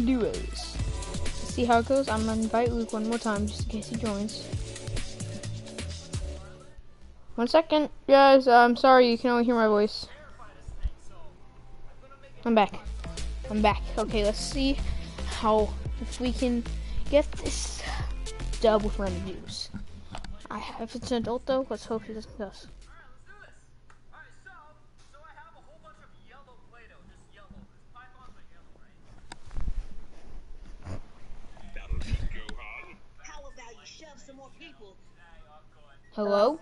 friend duos. See how it goes. I'm gonna invite Luke one more time just in case he joins. One second, guys. I'm sorry, you can only hear my voice. I'm back. I'm back. Okay, let's see how if we can get this dub with Lenny Juice. I have, if it's an adult though, let's hope he doesn't cuss. Hello?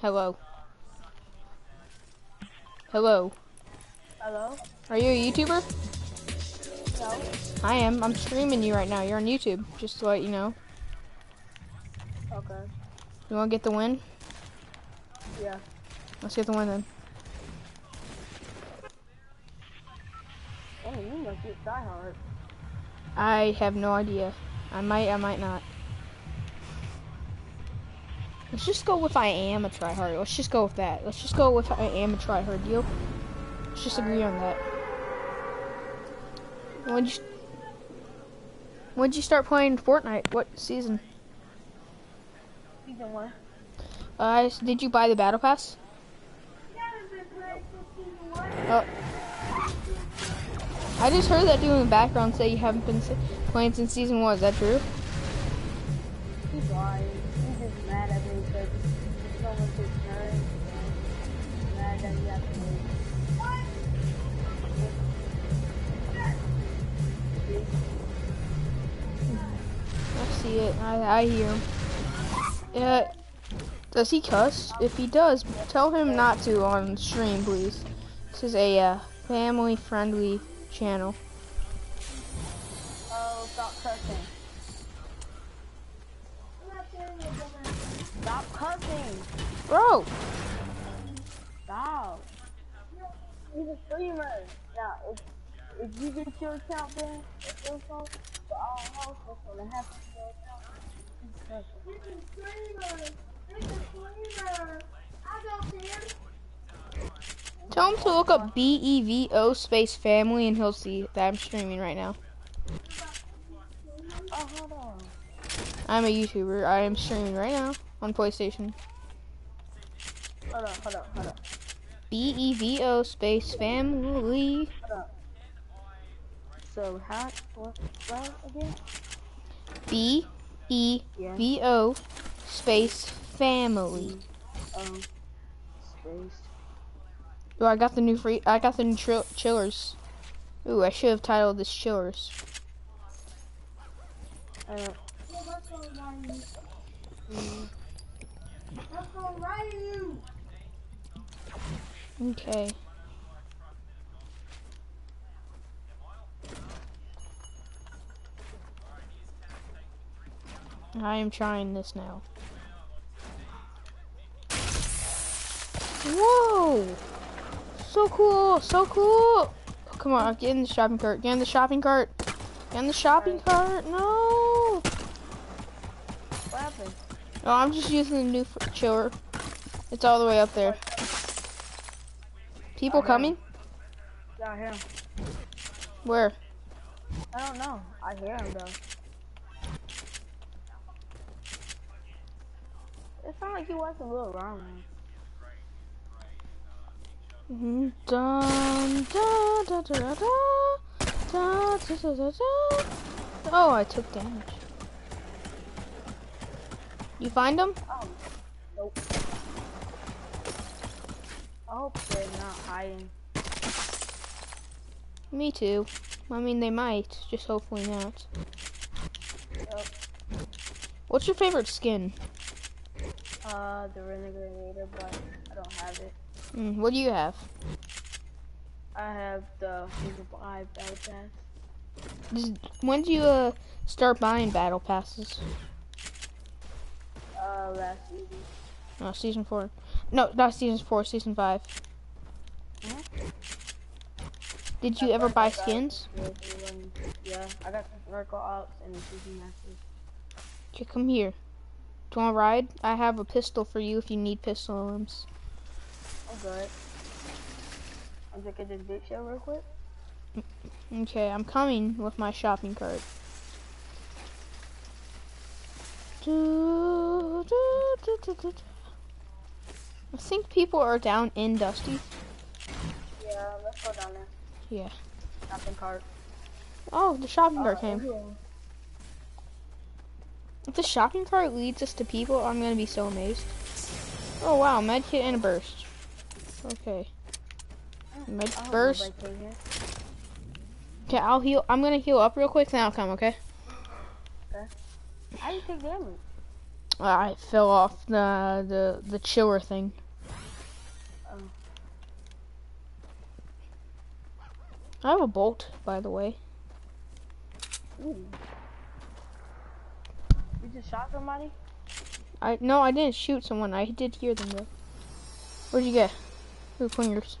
Hello? Hello? Hello? Are you a YouTuber? No? I am. I'm streaming you right now. You're on YouTube, just to let you know. Okay. You want to get the win? Yeah. Let's get the win then. Oh, you must get die hard. I have no idea. I might, I might not. Let's just go with I am a tryhard. Let's just go with that. Let's just go with I am a tryhard deal. Let's just agree on that. When'd you, when'd you start playing Fortnite? What season? Season one. Uh, did you buy the battle pass? Oh. I just heard that dude in the background say you haven't been playing since season one. Is that true? See it. I, I hear him. Uh, does he cuss? If he does, tell him not to on stream, please. This is a uh, family-friendly channel. Oh, stop cussing. Stop cussing. Bro, He's a streamer. Now, if, if you get your account banned, it's your fault. But I don't know what's to happen to your account. He's cussing. tell him to look up B-E-V-O space family and he'll see that I'm streaming right now. Oh, hold on. I'm a YouTuber. I am streaming right now on PlayStation. Hold on, hold on, hold on. B-E-V-O space family. Hold on. So, how, what, what again? B-E-V-O space family. Um, space. Oh, I got the new free. I got the new trill chillers. Ooh, I should have titled this chillers. Uh, mm, Okay. I am trying this now. Whoa! So cool! So cool! Oh, come on, get in the shopping cart. Get in the shopping cart. Get in the shopping cart. No! what happened? Oh, I'm just using the new chiller. It's all the way up there. People Okay. coming? Yeah, I hear him. Where? I don't know. I hear him though. It sounds like he wants to go around. Mhm. Dun, dun, dun, dun, dun, dun, dun, dun, dun. Oh, I took damage. You find them? Oh, nope. I hope they're not hiding. Me too. I mean, they might. Just hopefully not. Yep. What's your favorite skin? Uh, the Renegade but I don't have it. Mm, what do you have? I have the Season 5 Battle Pass. When do you uh, start buying battle passes? Uh, last season. No, season four. No, not season four. Season five. Did you ever buy skins? Yeah, I got Circle Ops and the Season Masters. Okay, come here. Do you want to ride? I have a pistol for you if you need pistol limbs. I'm good. I'm taking this big real quick. Okay, I'm coming with my shopping cart. Do, do, do, do, do. I think people are down in Dusty. Yeah, let's go down there. Yeah. Shopping cart. Oh, the shopping cart Uh, came. okay. If the shopping cart leads us to people, I'm gonna be so amazed. Oh wow, medkit and a burst. Okay. Med burst. came. Okay, I'll heal. I'm gonna heal up real quick, then I'll come. Okay. How do you take damage? I fell off the the the chiller thing. Oh. I have a bolt, by the way. Ooh. You just shot somebody? I no, I didn't shoot someone. I did hear them though. Where'd you get? Who clingers?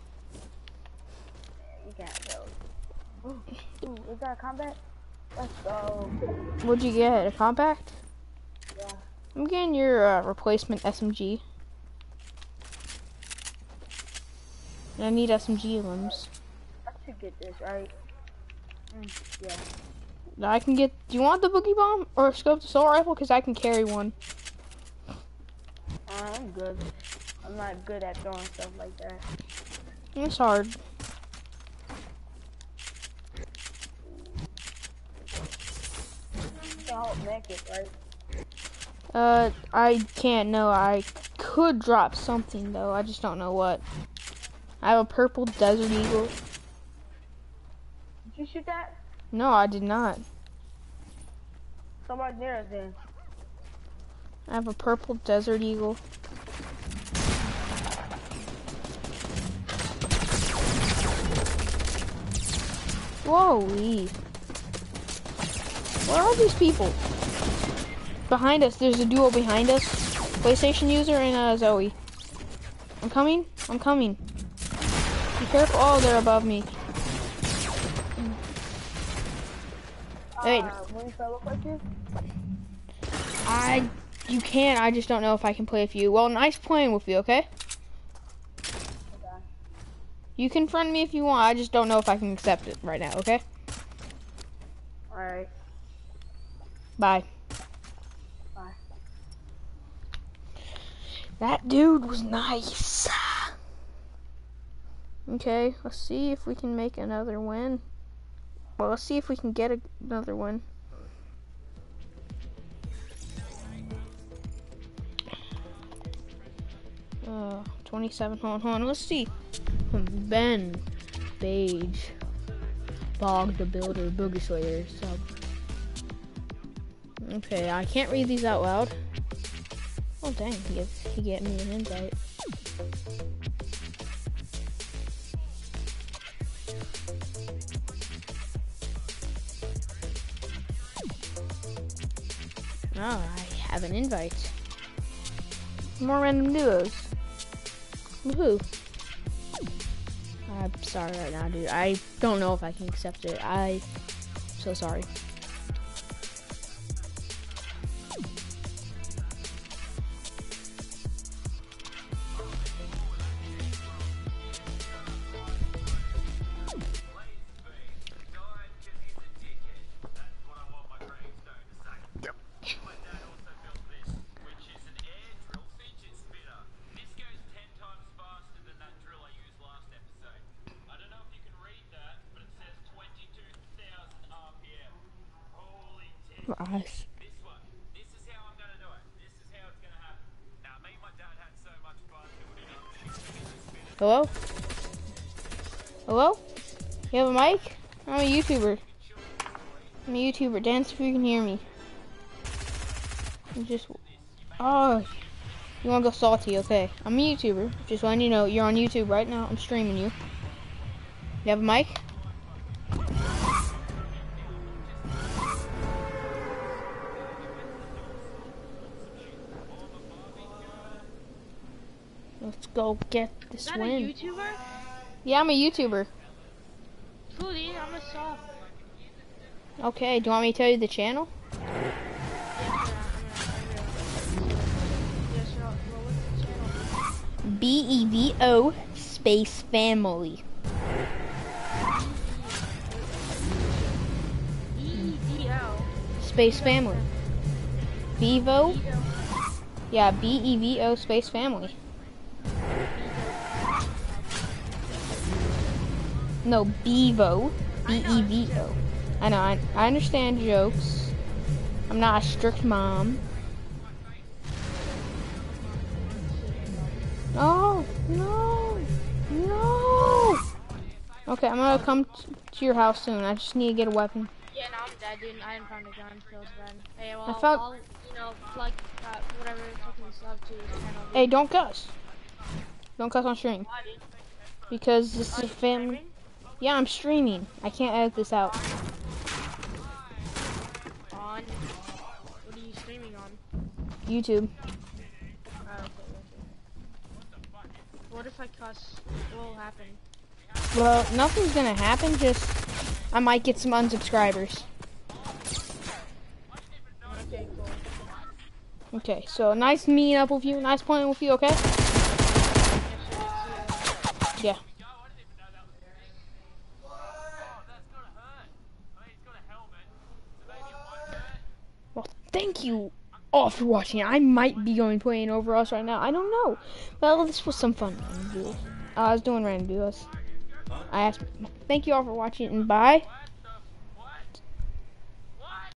You can't go. Ooh, ooh, is that a combat? Let's go. What'd you get? A compact? Yeah. I'm getting your uh, replacement SMG. And I need SMG limbs. I get this, right? Mm, yeah. I can get. Do you want the boogie bomb or scope the assault rifle? Cause I can carry one. Uh, I'm good. I'm not good at throwing stuff like that. It's hard. You can hold right? Uh, I can't. No, I could drop something though. I just don't know what. I have a purple desert eagle. Did you shoot that? No, I did not. Somebody near us then. I have a purple desert eagle. Whoa, Where are these people? Behind us, there's a duo behind us. PlayStation user and uh, Zoe. I'm coming. I'm coming. Be careful. Oh, they're above me. Hey. When you look like you? I, you can. I just don't know if I can play with you. Well, nice playing with you. Okay. Okay. You can friend me if you want. I just don't know if I can accept it right now. Okay. Alright. Bye. Bye. That dude was nice. Okay, let's see if we can make another win. Well, let's see if we can get another one. Uh, 27, hold on, hold on, let's see. Ben, Beige, Bog the Builder, Boogie Slayer, sub. Okay, I can't read these out loud. Oh dang, he he gave me an invite. Oh, I have an invite. More random duos. Woohoo. I'm sorry right now, dude. I don't know if I can accept it. I'm so sorry. Nice. Hello? Hello? You have a mic? I'm a YouTuber. I'm a YouTuber. Dance if you can hear me. You just. Oh. You wanna go salty? Okay. I'm a YouTuber. Just letting you know you're on YouTube right now. I'm streaming you. You have a mic? go get this Is that win. a YouTuber? Yeah, I'm a YouTuber. Cool, dude. I'm a sub. Okay, do you want me to tell you the channel? B E V O space family. E V O space family. Bevo. Yeah, B E V O space family. No, Bevo. B E V O. I know, I, I understand jokes. I'm not a strict mom. No, no, no. Okay, I'm gonna come t- to your house soon. I just need to get a weapon. Yeah, no, I'm dead, dude. I didn't find a gun. Feels bad. Hey, well, I found- I'll, you know, plug uh, whatever fucking stuff to his channel. Hey, don't cuss. Don't cuss on stream. Because this is a family. Yeah, I'm streaming. I can't edit this out. On. What are you streaming on? YouTube. Oh, okay, okay. What if I cuss? What will happen? Well, nothing's gonna happen. Just I might get some unsubscribers. Okay, cool. Okay, so nice meeting up with you. Nice playing with you. Okay. Yes, it is, yeah. Thank you all for watching. I might be going playing over us right now. I don't know. Well, this was some fun I was doing random duos. I asked. Thank you all for watching and bye.